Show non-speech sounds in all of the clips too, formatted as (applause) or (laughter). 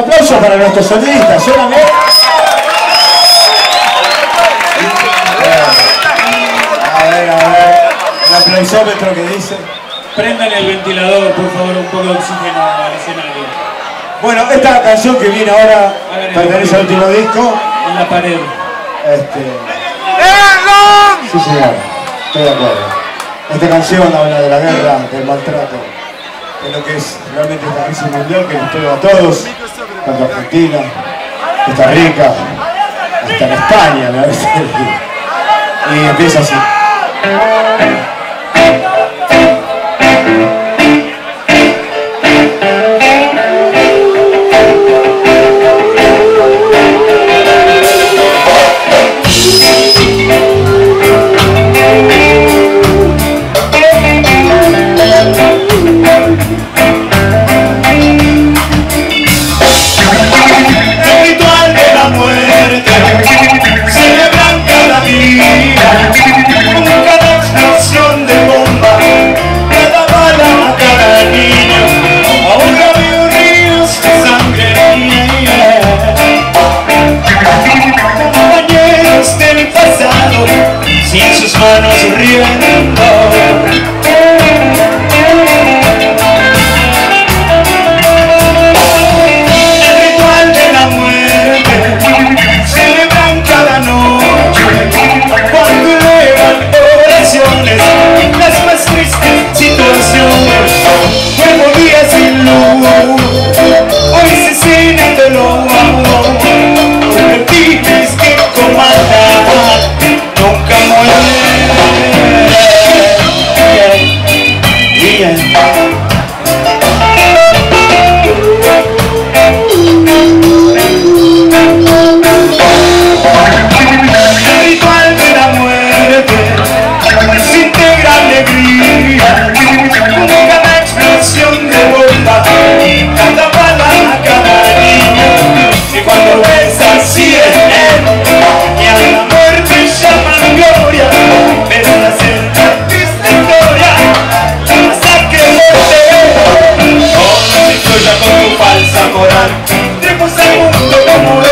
Aplausos para nuestros solistas, suenan. A ver, a ver, el aplausómetro que dice. Prendan el ventilador, por favor, un poco de oxígeno al escenario. Bueno, esta canción que viene ahora pertenece al último disco. En la pared. Este... Sí, señor, estoy de acuerdo. Esta canción habla de la guerra, del maltrato, de lo que es realmente el país mundial que nos pega a todos tanto Argentina, Costa Rica, hasta en España, ¿verdad? (laughs) y empieza así. como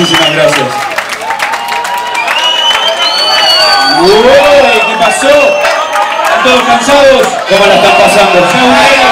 Muchísimas gracias. ¿Qué pasó? ¿Están todos cansados? ¿Cómo la están pasando?